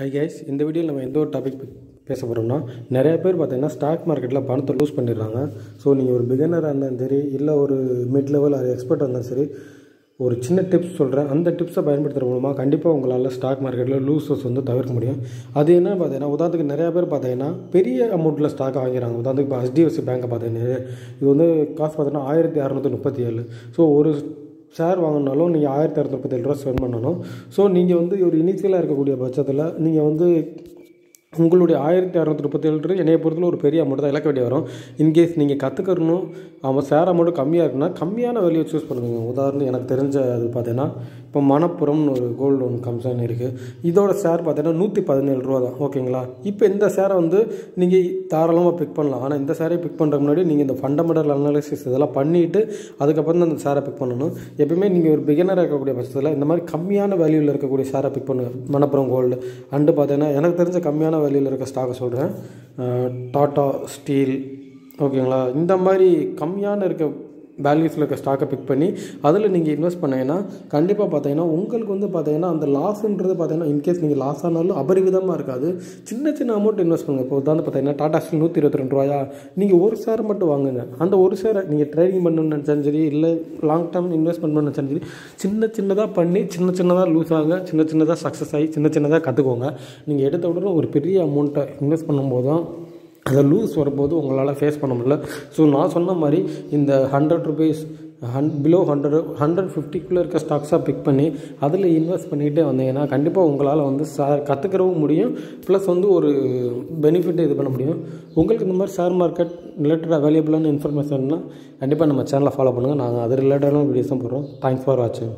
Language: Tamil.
ஹை கைஸ் இந்த வீடியோவில் நம்ம எந்த ஒரு டாபிக் பேச போகிறோம்னா நிறைய பேர் பார்த்தீங்கன்னா ஸ்டாக் மார்க்கெட்டில் பணத்தை லூஸ் பண்ணிடுறாங்க. ஸோ நீங்கள் ஒரு பிகினராக இருந்தாலும் சரி இல்லை ஒரு மிட் லெவல் ஒரு எக்ஸ்பர்ட்டாக இருந்தாலும் சரி ஒரு சின்ன டிப்ஸ் சொல்கிறேன் அந்த டிப்ஸை பயன்படுத்துகிற மூலமாக கண்டிப்பாக உங்களால் ஸ்டாக் மார்க்கெட்டில் லூசஸ் வந்து தவிர்க்க முடியும். அது என்ன பார்த்தீங்கன்னா உதாரணத்துக்கு நிறையா பேர் பார்த்தீங்கன்னா பெரிய அமௌண்ட்டில் ஸ்டாக் வாங்கிறாங்க உதாரணத்துக்கு இப்போ ஹெச்டிஎஃப்சி பேங்க்கை பார்த்தீங்கன்னா இது வந்து காசு பார்த்தீங்கன்னா ஆயிரத்தி அறநூற்றி முப்பத்தி ஏழு. ஸோ ஒரு ஷேர் வாங்கினாலும் நீங்கள் ஆயிரத்தி இரநூத்தி ரூபா ஸ்பெண்ட் பண்ணணும். ஸோ நீங்கள் வந்து ஒரு இனிஷியலாக இருக்கக்கூடிய பட்சத்தில் நீங்கள் வந்து உங்களுடைய ஆயிரத்தி அறநூற்றி முப்பத்தேழு என்னைய பொறுத்தவரை ஒரு பெரிய அமௌண்ட் தான் இழக்க வேண்டிய வரும். இன்கேஸ் நீங்கள் கற்றுக்கணும் அவன் ஷேர் அமௌண்ட் கம்மியாக இருக்குன்னா கம்மியான வேல்யூ சூஸ் பண்ணுங்க. உதாரணம் எனக்கு தெரிஞ்ச அது பார்த்தீங்கன்னா இப்போ மணப்புரம்னு ஒரு கோல்டு லோன் கம்சன் இருக்குது இதோட ஷேர் பார்த்தீங்கன்னா நூற்றி பதினேழு ரூபா தான். ஓகேங்களா இப்போ இந்த ஷேரை வந்து நீங்கள் தாராளமாக பிக் பண்ணலாம். ஆனால் இந்த ஷேரை பிக் பண்ணுறதுக்கு முன்னாடி நீங்கள் இந்த ஃபண்டமெண்டல் அனாலிசிஸ் இதெல்லாம் பண்ணிவிட்டு அதுக்கப்புறம் தான் அந்த ஷேரை பிக் பண்ணணும். எப்பயுமே நீங்கள் ஒரு பிகினராக இருக்கக்கூடிய பட்சத்தில் இந்த மாதிரி கம்மியான வேல்யூவில் இருக்கக்கூடிய ஷேரை பிக் பண்ணுங்கள் மணப்புறம் கோல்டு அண்டு பார்த்தீங்கன்னா எனக்கு தெரிஞ்ச கம்மியான வேல்யூவில் இருக்க ஸ்டாக்கை சொல்கிறேன் டாட்டா ஸ்டீல் ஓகேங்களா இந்த மாதிரி கம்மியான இருக்க வேல்யூஸில் இருக்க ஸ்டாக்கை பிக் பண்ணி அதில் நீங்கள் இன்வெஸ்ட் பண்ணீங்கன்னா கண்டிப்பாக பார்த்தீங்கன்னா உங்களுக்கு வந்து பார்த்தீங்கன்னா அந்த லாஸ்ன்றது பார்த்தீங்கன்னா இன்கேஸ் நீங்கள் லாஸ் ஆனாலும் அபரிவிதமாக இருக்காது. சின்ன சின்ன அமௌண்ட் இன்வெஸ்ட் பண்ணுங்கள் இப்போ உதாரணம் பார்த்தீங்கன்னா டாடா ஸ்டீல் நூற்றி இருபத்தி ரெண்டு ரூபாயா? நீங்கள் ஒரு ஷேர் மட்டும் வாங்குங்க. அந்த ஒரு ஷேரை நீங்கள் ட்ரேடிங் பண்ணணும்னு நினச்சாலும் சரி இல்லை லாங் டேர்ம் இன்வெஸ்ட் பண்ணணும்னு நினச்சாலும் சரி சின்ன சின்னதாக பண்ணி சின்ன சின்னதாக லூஸ் ஆகுங்க. சின்ன சின்னதாக சக்ஸஸ் ஆகி சின்ன சின்னதாக கற்றுக்கோங்க நீங்கள் எடுத்த உடனே ஒரு பெரிய அமௌண்ட்டை இன்வெஸ்ட் பண்ணும்போது தான் அதை லூஸ் வரும்போது உங்களால் ஃபேஸ் பண்ண முடியல. ஸோ நான் சொன்ன மாதிரி இந்த ஹண்ட்ரட் ருபீஸ் ஹன் பிலோ ஹண்ட்ரட் ஹண்ட்ரட் ஃபிஃப்டிக்குள்ளே இருக்க ஸ்டாக்ஸாக பிக் பண்ணி அதில் இன்வெஸ்ட் பண்ணிகிட்டே வந்தீங்கன்னா கண்டிப்பாக உங்களால் வந்து சார் கற்றுக்கிறவும் முடியும். ப்ளஸ் வந்து ஒரு பெனிஃபிட் இது பண்ண முடியும். உங்களுக்கு இந்த மாதிரி ஷேர் மார்க்கெட் ரிலேட்டட் அவைலபிளான இன்ஃபர்மேஷன்னா கண்டிப்பாக நம்ம சேனலை ஃபாலோ பண்ணுங்கள் நாங்கள் அது ரிலேட்டடான வீடியோஸும் போடுறோம். தேங்க்ஸ் ஃபார் வாட்சிங்